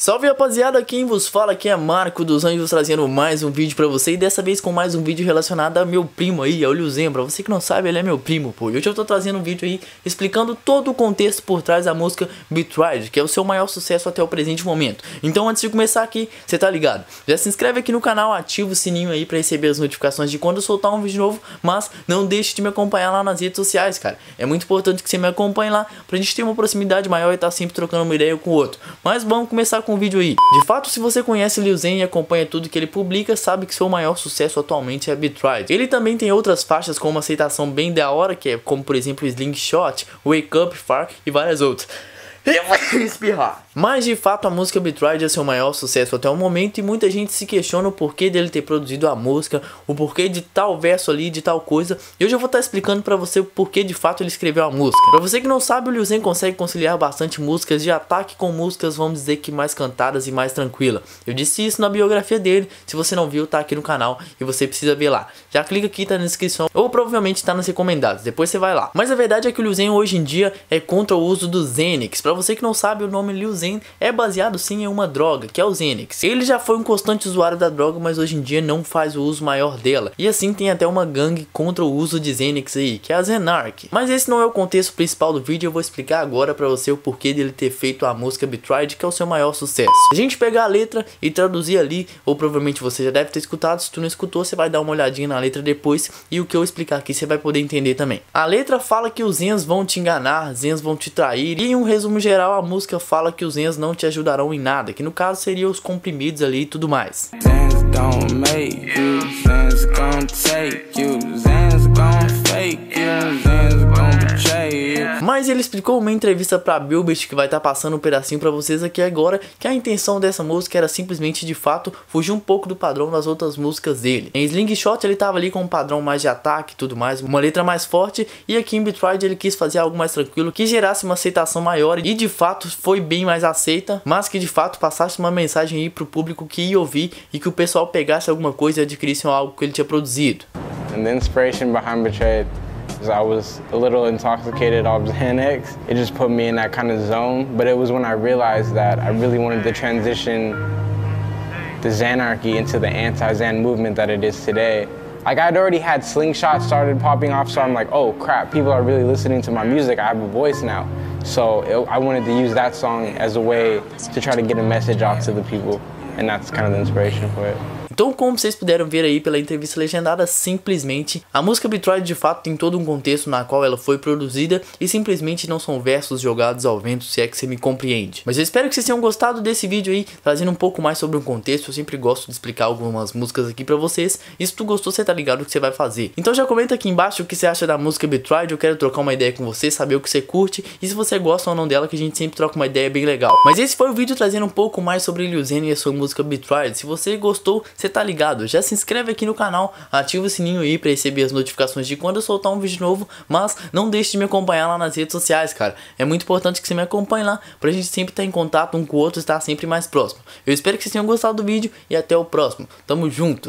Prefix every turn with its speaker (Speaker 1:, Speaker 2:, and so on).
Speaker 1: Salve rapaziada, quem vos fala aqui é Marco dos Anjos trazendo mais um vídeo pra você e dessa vez com mais um vídeo relacionado a meu primo aí, ao Liuzen, pra você que não sabe, ele é meu primo, pô. E hoje eu tô trazendo um vídeo aí explicando todo o contexto por trás da música Betrayed, que é o seu maior sucesso até o presente momento. Então antes de começar aqui, você tá ligado? Já se inscreve aqui no canal, ativa o sininho aí pra receber as notificações de quando eu soltar um vídeo novo, mas não deixe de me acompanhar lá nas redes sociais, cara. É muito importante que você me acompanhe lá pra gente ter uma proximidade maior e tá sempre trocando uma ideia com o outro. Mas vamos começar com o vídeo aí. De fato, se você conhece Liu Zen e acompanha tudo que ele publica, sabe que seu maior sucesso atualmente é Betrayed. Ele também tem outras faixas com uma aceitação bem da hora, que é como por exemplo Slingshot, Wake Up, Far e várias outras. Espirrar. Mas de fato a música Betrayed é seu maior sucesso até o momento e muita gente se questiona o porquê dele ter produzido a música, o porquê de tal verso ali, de tal coisa. E hoje eu vou estar explicando para você o porquê de fato ele escreveu a música. Para você que não sabe, o Liu Zen consegue conciliar bastante músicas de ataque com músicas, vamos dizer que mais cantadas e mais tranquila. Eu disse isso na biografia dele, se você não viu, tá aqui no canal e você precisa ver lá. Já clica aqui, tá na descrição, ou provavelmente tá nas recomendadas, depois você vai lá. Mas a verdade é que o Liu Zen hoje em dia é contra o uso do Zenix. Para você que não sabe, o nome Liu Zen é baseado sim em uma droga, que é o Xenix. Ele já foi um constante usuário da droga, mas hoje em dia não faz o uso maior dela. E assim tem até uma gangue contra o uso de Xenix aí, que é a Zenark. Mas esse não é o contexto principal do vídeo, eu vou explicar agora para você o porquê dele ter feito a música Betrayed, que é o seu maior sucesso. A gente pegar a letra e traduzir ali, ou provavelmente você já deve ter escutado, se tu não escutou, você vai dar uma olhadinha na letra depois e o que eu explicar aqui você vai poder entender também. A letra fala que os Zens vão te enganar, Zens vão te trair, e um resumo geral a música fala que os Zens não te ajudarão em nada, que no caso seria os comprimidos ali e tudo mais. Mas ele explicou uma entrevista pra Billboard que vai estar tá passando um pedacinho pra vocês aqui agora, que a intenção dessa música era simplesmente de fato fugir um pouco do padrão das outras músicas dele. Em Slingshot ele tava ali com um padrão mais de ataque e tudo mais, uma letra mais forte, e aqui em Betrayed ele quis fazer algo mais tranquilo, que gerasse uma aceitação maior e de fato foi bem mais aceita, mas que de fato passasse uma mensagem aí pro público que ia ouvir e que o pessoal pegasse alguma coisa e adquirisse algo que ele tinha produzido.
Speaker 2: And the inspiration behind Betrayed I was a little intoxicated off Xanax. It just put me in that kind of zone. But it was when I realized that I really wanted to transition the Xanarchy into the anti-Xan movement that it is today. Like I'd already had Slingshot started popping off, so I'm like, oh crap, people are really listening to my music. I have a voice now. So it, I wanted to use that song as a way to try to get a message out to the people. And that's kind of the inspiration for it.
Speaker 1: Então, como vocês puderam ver aí pela entrevista legendada, simplesmente a música Betrayed de fato tem todo um contexto na qual ela foi produzida e simplesmente não são versos jogados ao vento, se é que você me compreende. Mas eu espero que vocês tenham gostado desse vídeo aí, trazendo um pouco mais sobre o contexto. Eu sempre gosto de explicar algumas músicas aqui pra vocês. E se tu gostou, você tá ligado o que você vai fazer. Então já comenta aqui embaixo o que você acha da música Betrayed. Eu quero trocar uma ideia com você, saber o que você curte e se você gosta ou não dela, que a gente sempre troca uma ideia bem legal. Mas esse foi o vídeo trazendo um pouco mais sobre Liu Zen e a sua música Betrayed. Se você gostou, você você tá ligado, já se inscreve aqui no canal, ativa o sininho aí pra receber as notificações de quando eu soltar um vídeo novo, mas não deixe de me acompanhar lá nas redes sociais, cara. É muito importante que você me acompanhe lá, pra gente sempre estar em contato um com o outro estar sempre mais próximo. Eu espero que vocês tenham gostado do vídeo e até o próximo. Tamo junto!